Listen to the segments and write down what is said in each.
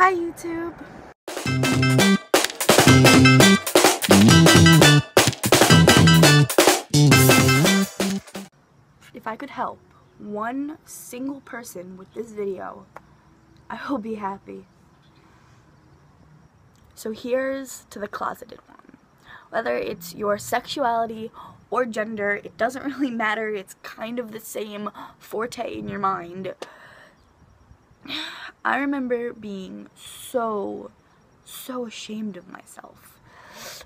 Hi YouTube! If I could help one single person with this video, I will be happy. So here's to the closeted one. Whether it's your sexuality or gender, it doesn't really matter. It's kind of the same forte in your mind. I remember being so, so ashamed of myself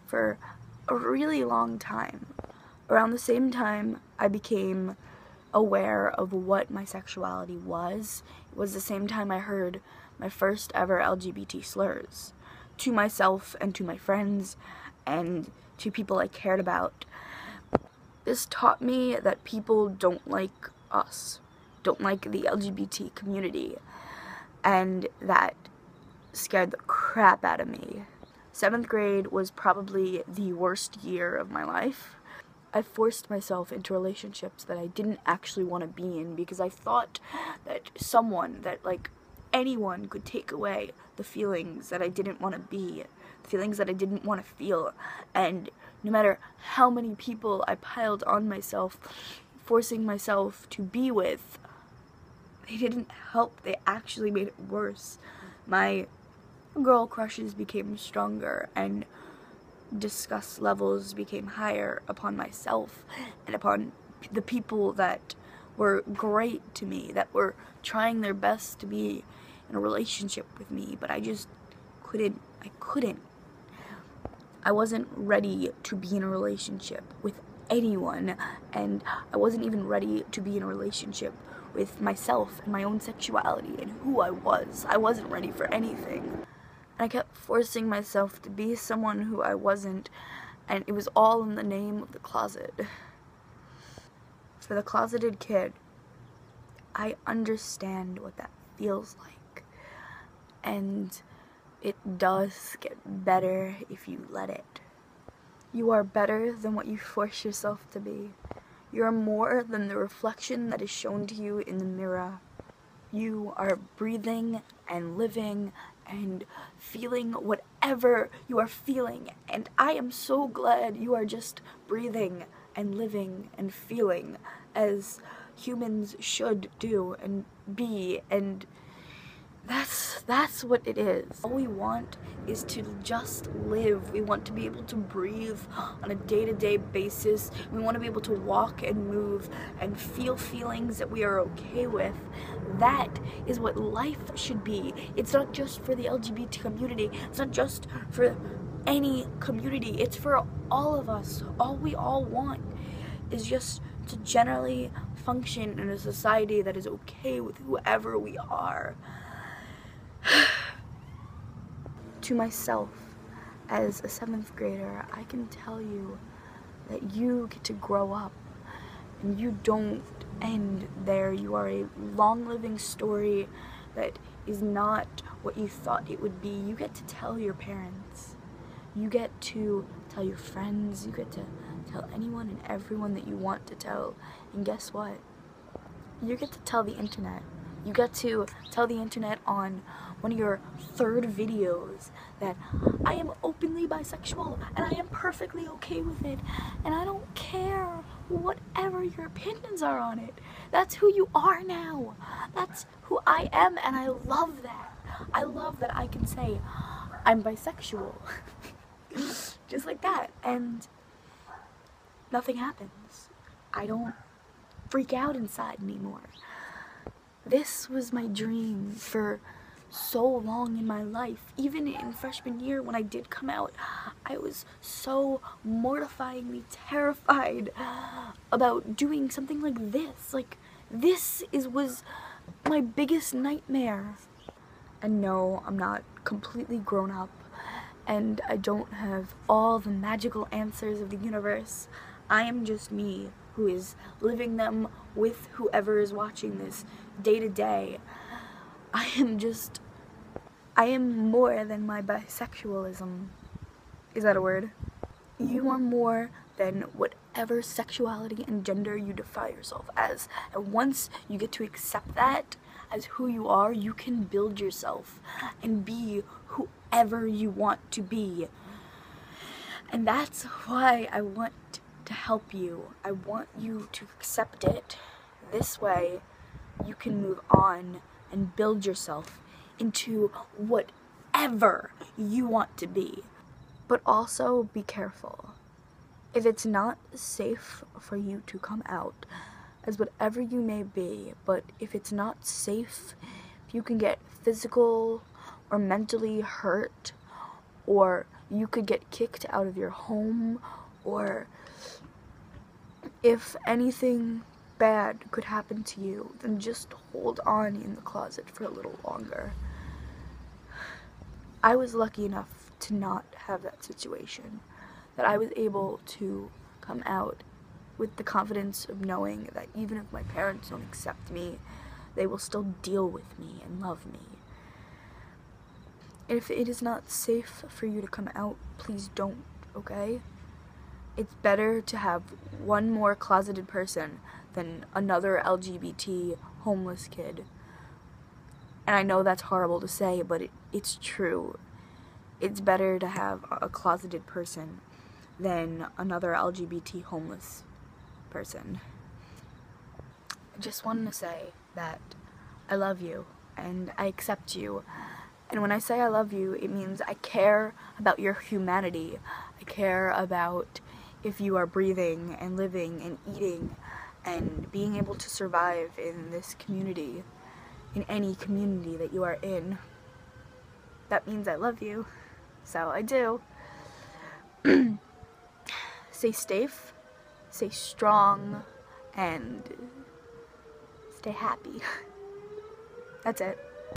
for a really long time. Around the same time, I became aware of what my sexuality was. It was the same time I heard my first ever LGBT slurs to myself and to my friends and to people I cared about. This taught me that people don't like us, don't like the LGBT community, and that scared the crap out of me. Seventh grade was probably the worst year of my life. I forced myself into relationships that I didn't actually want to be in because I thought that someone, that like anyone could take away the feelings that I didn't want to be, the feelings that I didn't want to feel. And no matter how many people I piled on myself, forcing myself to be with, they didn't help. They actually made it worse. My girl crushes became stronger and disgust levels became higher upon myself and upon the people that were great to me, that were trying their best to be in a relationship with me, but I just couldn't, I couldn't. I wasn't ready to be in a relationship with anyone, and I wasn't even ready to be in a relationship with myself and my own sexuality and who I was. I wasn't ready for anything. And I kept forcing myself to be someone who I wasn't, and it was all in the name of the closet. For the closeted kid, I understand what that feels like. And it does get better if you let it. You are better than what you force yourself to be. You are more than the reflection that is shown to you in the mirror. You are breathing and living and feeling whatever you are feeling. And I am so glad you are just breathing and living and feeling as humans should do and be and that's that's what it is. All we want is to just live. We want to be able to breathe on a day-to-day -day basis. We want to be able to walk and move and feel feelings that we are okay with. That is what life should be. It's not just for the LGBT community. It's not just for any community. It's for all of us. All we all want is just to generally function in a society that is okay with whoever we are. to myself as a seventh grader, I can tell you that you get to grow up and you don't end there. You are a long living story that is not what you thought it would be. You get to tell your parents. You get to tell your friends. You get to tell anyone and everyone that you want to tell. And guess what? You get to tell the internet. You get to tell the internet on one of your third videos that I am openly bisexual and I am perfectly okay with it and I don't care whatever your opinions are on it. That's who you are now. That's who I am and I love that. I love that I can say I'm bisexual. Just like that. And nothing happens. I don't freak out inside anymore. This was my dream for so long in my life. Even in freshman year when I did come out, I was so mortifyingly terrified about doing something like this. Like this is was my biggest nightmare. And no, I'm not completely grown up and I don't have all the magical answers of the universe. I am just me who is living them with whoever is watching this day to day. I am just, I am more than my bisexualism. Is that a word? You are more than whatever sexuality and gender you define yourself as. And once you get to accept that as who you are, you can build yourself and be whoever you want to be. And that's why I want to help you. I want you to accept it. This way, you can move on and build yourself into whatever you want to be. But also be careful. If it's not safe for you to come out as whatever you may be, but if it's not safe, if you can get physical or mentally hurt, or you could get kicked out of your home, or if anything bad could happen to you, then just hold on in the closet for a little longer. I was lucky enough to not have that situation, that I was able to come out with the confidence of knowing that even if my parents don't accept me, they will still deal with me and love me. If it is not safe for you to come out, please don't, okay? It's better to have one more closeted person than another LGBT homeless kid. And I know that's horrible to say, but it, it's true. It's better to have a closeted person than another LGBT homeless person. I just wanted to say that I love you and I accept you. And when I say I love you, it means I care about your humanity. I care about if you are breathing and living and eating and being able to survive in this community, in any community that you are in. That means I love you. So I do. Stay safe, stay strong, and stay happy. That's it.